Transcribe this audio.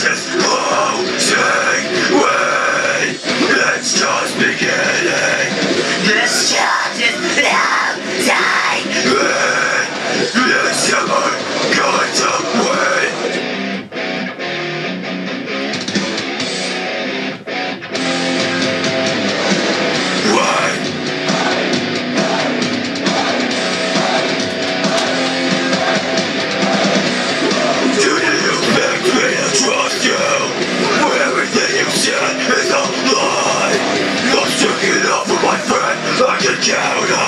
Jesus. Get out